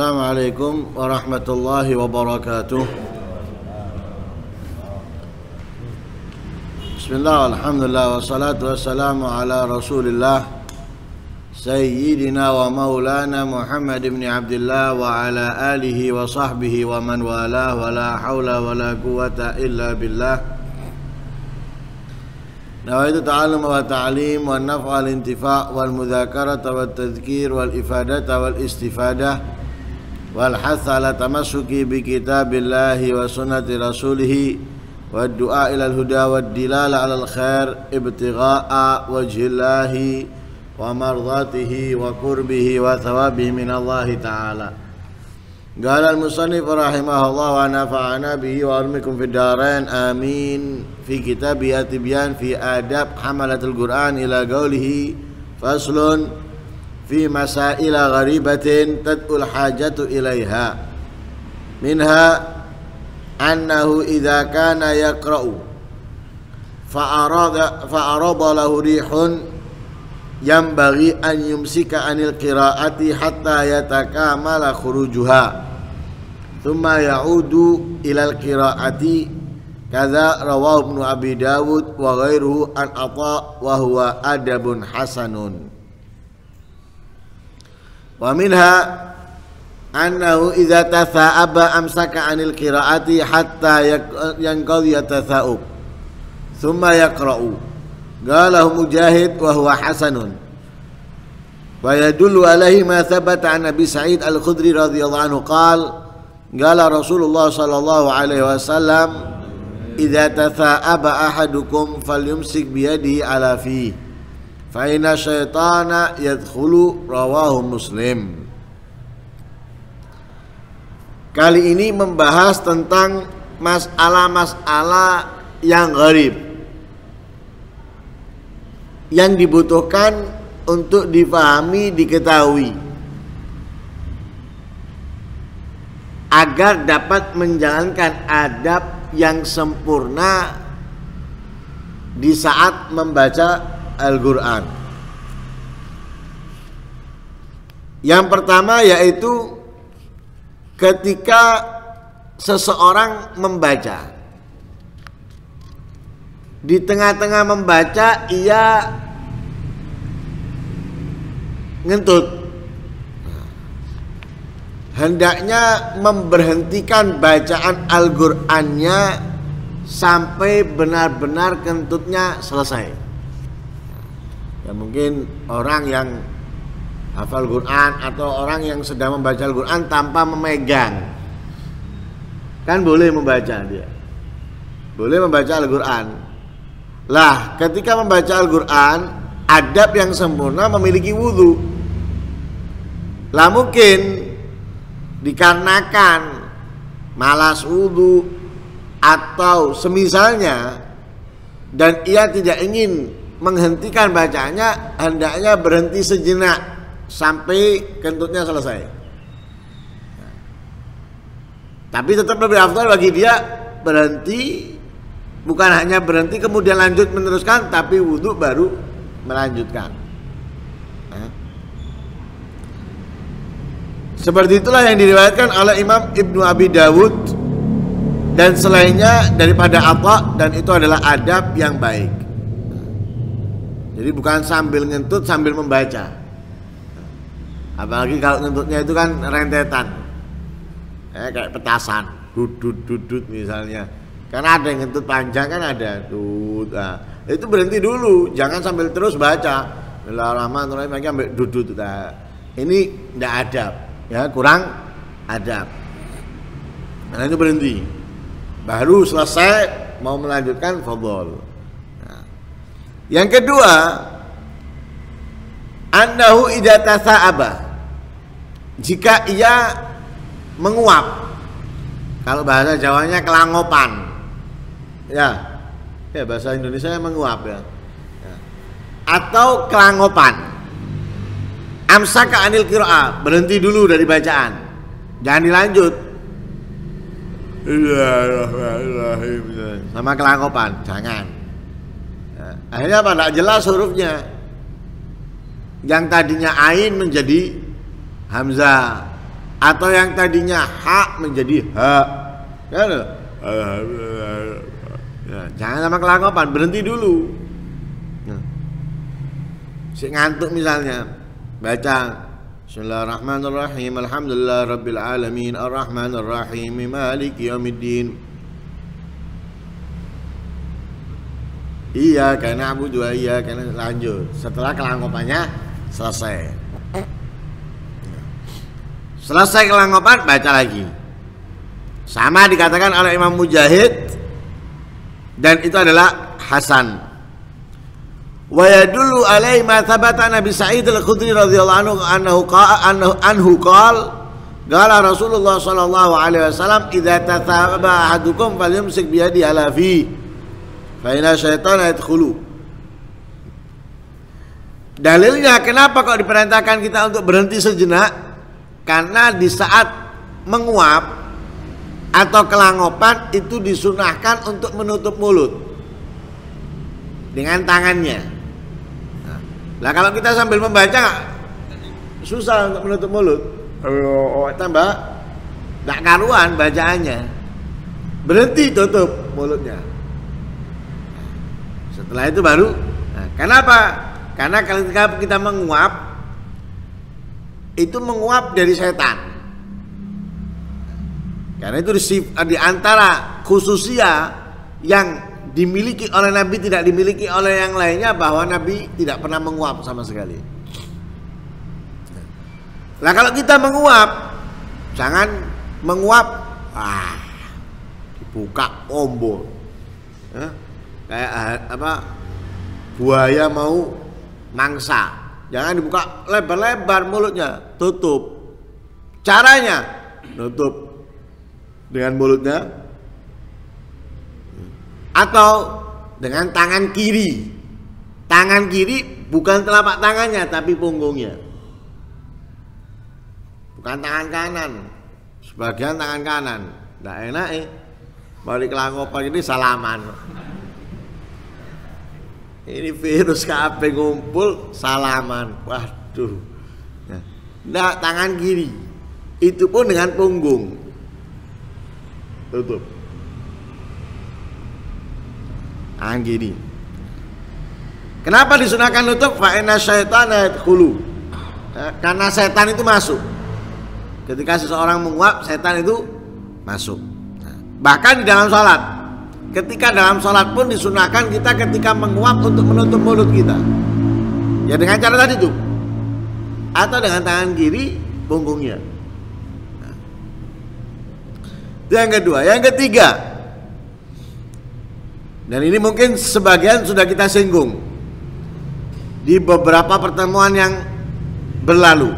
السلام عليكم ورحمة الله وبركاته. بسم الله والحمد لله والصلاة والسلام على رسول الله سيدنا ومولانا محمد بن عبد الله وعلى آله وصحبه ومن والاه ولا حول ولا قوة إلا بالله. نويت التعلم والتعليم والنفع والانتفاع والمذاكرة والتذكير والإفادة والإستفادة. والحث على تمسك بكتاب الله وسنة رسوله والدعاء إلى الهدى والدلالة على الخير ابتغاء وجه الله ومرضاته وقربه وثوابه من الله تعالى. قال المصنف رحمه الله ونفعنا به وأرمكم في الدارين. آمين. في كتاب التبيان في آداب حملة القرآن إلى قوله فصل fi masaila gharibatin tad'ul hajatu ilaiha minha annahu idza kana yaqra'u fa arada fa arada lahu rihun yanbaghi an yumsika anil qira'ati hatta yatakamala khurujuha thumma ya'udu ilal qira'ati kadza rawahu ibnu abi dawud wa ghairuhu an ata wa huwa adabun hasanun ومنها أنه إذا تثاءب أمسك عن القراءة حتى ينقضي التثاؤب ثم يقرأ. قاله مجاهد وهو حسن. ويدل عليه ما ثبت عن أبي سعيد الخدري رضي الله عنه. قال قال رسول الله صلى الله عليه وسلم إذا تثاءب أحدكم فليمسك بيده على فيه. Faina syaitana yadkhulu rawahu muslim. Kali ini membahas tentang masalah-masalah yang gharib. Yang dibutuhkan untuk difahami, diketahui. Agar dapat menjalankan adab yang sempurna di saat membaca Al-Qur'an. Yang pertama yaitu ketika seseorang membaca. Di tengah-tengah membaca ia ngentut. Hendaknya memberhentikan bacaan Al-Qur'annya sampai benar-benar kentutnya selesai ya mungkin orang yang hafal Quran atau orang yang sedang membaca Al-Quran tanpa memegang. Kan boleh membaca dia. Boleh membaca Al-Quran. Lah ketika membaca Al-Quran adab yang sempurna memiliki wudhu lah mungkin dikarenakan malas wudhu atau semisalnya dan ia tidak ingin menghentikan bacanya hendaknya berhenti sejenak sampai kentutnya selesai. Tapi tetap lebih afdal bagi dia berhenti bukan hanya berhenti kemudian lanjut meneruskan tapi wudhu baru melanjutkan. Seperti itulah yang diriwayatkan oleh Imam Ibnu Abi Dawud dan selainnya daripada apa dan itu adalah adab yang baik. Jadi bukan sambil ngentut sambil membaca. Apalagi kalau ngentutnya itu kan rentetan. Eh, kayak petasan, dudut dudut misalnya. Karena ada yang ngentut panjang kan ada. Tut. Nah, itu berhenti dulu, jangan sambil terus baca. Bismillahirrahmanirrahim lagi sampai dudut. Nah, ini tidak adab, ya kurang adab. Nah itu berhenti. Baru selesai mau melanjutkan fadol. Yang kedua, annahu idza tasa'aba. Jika ia menguap. Kalau bahasa Jawanya kelangopan. Ya. Ya bahasa Indonesia menguap ya, ya. atau kelangopan. Amsaka anil kiroa berhenti dulu dari bacaan. Jangan dilanjut. Sama kelangopan. Jangan akhirnya apa? Tidak jelas hurufnya. Yang tadinya ain menjadi hamzah atau yang tadinya ha menjadi ha. Ya, ya, jangan sama kelangopan, berhenti dulu. Ya. Si ngantuk misalnya baca Bismillahirrahmanirrahim Alhamdulillah Rabbil Alamin Ar-Rahmanirrahim Maliki Yawmiddin Iya karena Abu dua iya karena lanjut. Setelah kelangkopannya selesai. Selesai kelangkopan baca lagi. Sama dikatakan oleh Imam Mujahid Dan itu adalah Hasan. Wa yadullu alaihi ma thabata Nabi Sa'id Al-Khudri radhiyallahu anhu annahu annahu anhu qala qala Rasulullah sallallahu alaihi wasallam idza tathaba ahadukum falyumsik bi yadi ala fi fa inna syaitana yadkhulu Dalilnya kenapa kok diperintahkan kita untuk berhenti sejenak? Karena di saat menguap atau kelangopan itu disunahkan untuk menutup mulut dengan tangannya. Lah kalau kita sambil membaca susah untuk menutup mulut. Oh, tambah tak karuan bacaannya. Berhenti tutup mulutnya. Setelah itu baru nah, kenapa? Karena ketika kita menguap itu menguap dari setan. Karena itu di, antara khususia yang dimiliki oleh Nabi tidak dimiliki oleh yang lainnya bahwa Nabi tidak pernah menguap sama sekali. Nah kalau kita menguap, jangan menguap, ah, dibuka ombol, eh, kayak ah, apa buaya mau mangsa, jangan dibuka lebar-lebar mulutnya, tutup. Caranya, tutup dengan mulutnya atau dengan tangan kiri. Tangan kiri bukan telapak tangannya tapi punggungnya. Bukan tangan kanan. Sebagian tangan kanan. Tidak enak eh. Balik langopang ini salaman. Ini virus KP ngumpul salaman. Waduh. Nah, tangan kiri. Itu pun dengan punggung. Tutup. Tangan kiri. Kenapa disunahkan nutup? Fa inna syaitana yadkhulu. Ya, karena setan itu masuk. Ketika seseorang menguap, setan itu masuk. Nah, bahkan di dalam sholat, ketika dalam sholat pun disunahkan kita ketika menguap untuk menutup mulut kita. Ya dengan cara tadi tuh. Atau dengan tangan kiri punggungnya. Yang kedua. Yang ketiga, dan ini mungkin sebagian sudah kita singgung di beberapa pertemuan yang berlalu.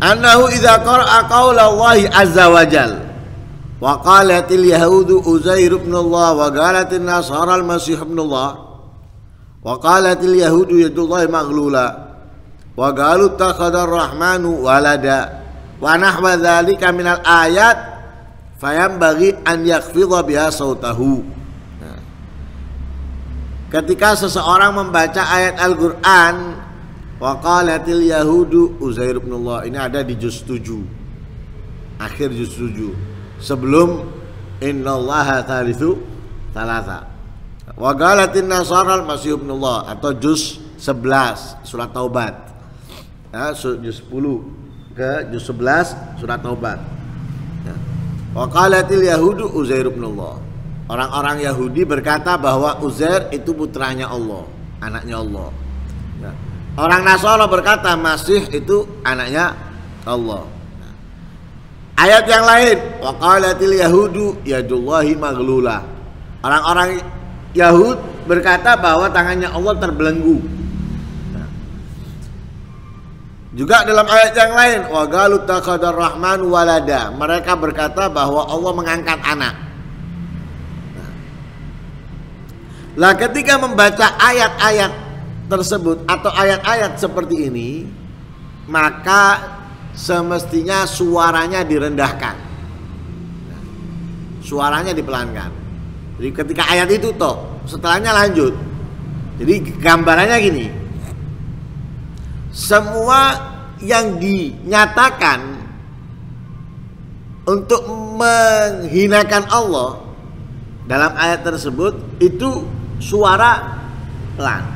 Annahu idza qara'a qaula Allah azza wa Allah wa qalatil nasara al-masih ibn Allah wa qalatil yahudu yadullah maghlula wa qalu takhadar rahmanu walada wa nahwa dzalika minal ayat bagi an yakfidha biha sautahu nah. ketika seseorang membaca ayat Al-Qur'an wa qalatil yahudu Uzair ibn Allah ini ada di juz 7 akhir juz 7 sebelum innallaha thalithu thalatha wa qalatin nasara al-masih ibn Allah atau juz 11 surat taubat ya, juz 10 ke juz 11 surat taubat Waqalatil Yahudu Uzair ibn Allah. Orang-orang Yahudi berkata bahwa Uzair itu putranya Allah, anaknya Allah. Ya. Orang Nasara berkata Masih itu anaknya Allah. Ayat yang lain, waqalatil Yahudu yadullahi maglula. Orang-orang Yahud berkata bahwa tangannya Allah terbelenggu. Juga dalam ayat yang lain, wa galut takadar rahman walada. Mereka berkata bahwa Allah mengangkat anak. Lah ketika membaca ayat-ayat tersebut atau ayat-ayat seperti ini, maka semestinya suaranya direndahkan. Suaranya dipelankan. Jadi ketika ayat itu toh setelahnya lanjut. Jadi gambarannya gini. Semua yang dinyatakan untuk menghinakan Allah dalam ayat tersebut itu suara pelan.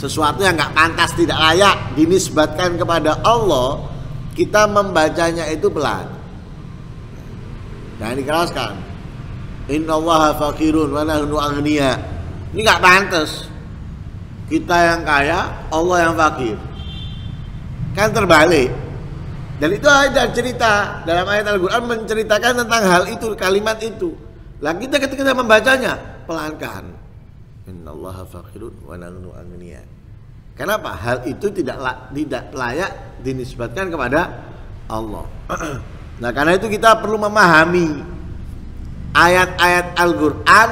Sesuatu yang nggak pantas tidak layak dinisbatkan kepada Allah, kita membacanya itu pelan. Jangan dikeraskan. Inna Allah fakirun wa nahnu agniya. Ini nggak pantas. Kita yang kaya, Allah yang fakir. Kan terbalik. Dan itu ada cerita dalam ayat Al-Quran menceritakan tentang hal itu, kalimat itu. Lah kita ketika membacanya, pelankan. Innallaha faqirun wa. Kenapa? Hal itu tidak tidak layak dinisbatkan kepada Allah. nah, karena itu kita perlu memahami ayat-ayat Al-Qur'an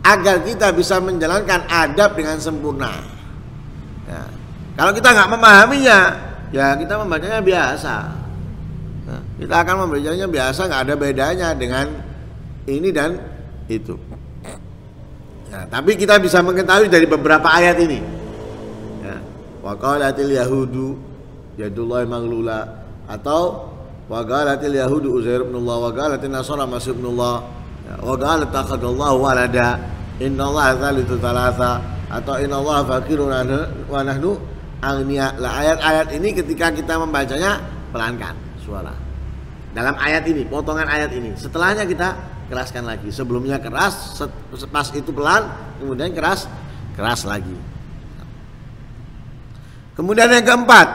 agar kita bisa menjalankan adab dengan sempurna. Ya. Kalau kita nggak memahaminya, ya kita membacanya biasa. Nah, kita akan membacanya biasa, nggak ada bedanya dengan ini dan itu. Nah, tapi kita bisa mengetahui dari beberapa ayat ini. Ya. Waqalatil yahudu yadullahi maglula atau waqalatil yahudu Uzair ibn Allah waqalatil nasara Masih ibn Allah ya. waqalat takhadallahu walada innallaha thalithu thalatha atau innallaha fakirun wa nahnu agniya. Lah ayat-ayat ini ketika kita membacanya pelankan suara. Dalam ayat ini, potongan ayat ini. Setelahnya kita keraskan lagi. Sebelumnya keras pas itu pelan kemudian keras keras lagi. Kemudian yang keempat.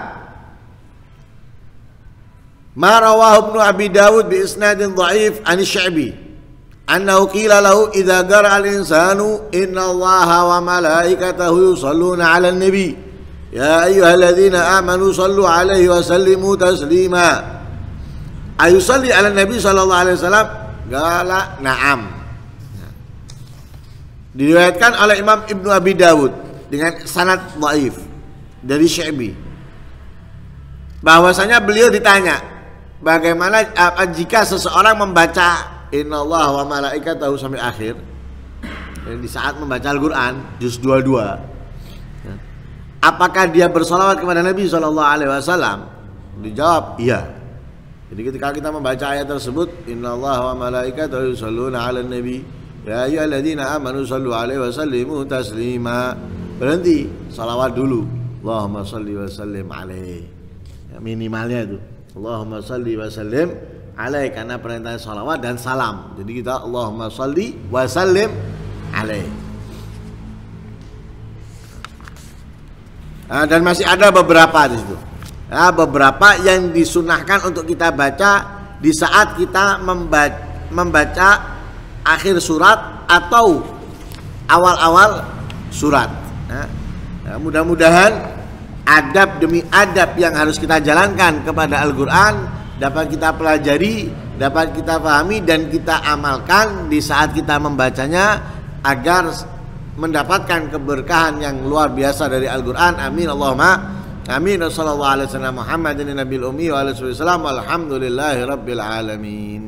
Marawah ibnu Abi Dawud bi isnadin dhaif an Sya'bi. Annahu qila lahu idza qara al-insanu inna Allaha wa malaikatahu yusalluna 'alan nabi ya ayyuhalladzina amanu sallu 'alaihi wa sallimu taslima. Ayusalli 'alan nabi sallallahu alaihi wasallam Gala na'am. Diriwayatkan oleh Imam Ibnu Abi Dawud dengan sanad dhaif dari Syaibi. Bahwasanya beliau ditanya, bagaimana jika seseorang membaca Allah wa malaikatahu sampai akhir di saat membaca Al-Qur'an juz 22 apakah dia bersolawat kepada Nabi Shallallahu Alaihi Wasallam? Dijawab, iya. Jadi ketika kita membaca ayat tersebut, Inna Allah wa malaikatahu yusalluna ala nabi. Ya ayyuhalladzina amanu sallu alaihi wa sallimu taslima. Berhenti, salawat dulu. Allahumma salli wa sallim alaihi. Ya, Minimalnya itu. Allahumma salli wa sallim alaihi Karena perintahnya salawat dan salam. Jadi kita Allahumma salli wa sallim alaihi. Nah, Dan masih ada beberapa di situ ya, beberapa yang disunahkan untuk kita baca di saat kita membaca, membaca akhir surat atau awal-awal surat. Ya. Ya, mudah-mudahan adab demi adab yang harus kita jalankan kepada Al-Quran dapat kita pelajari, dapat kita pahami dan kita amalkan di saat kita membacanya agar mendapatkan keberkahan yang luar biasa dari Al-Quran. Amin Allahumma Amin. Sallallahu alaihi wasallam Muhammadin nabiyil ummi wa alihi wasallam. Alhamdulillahi rabbil alamin.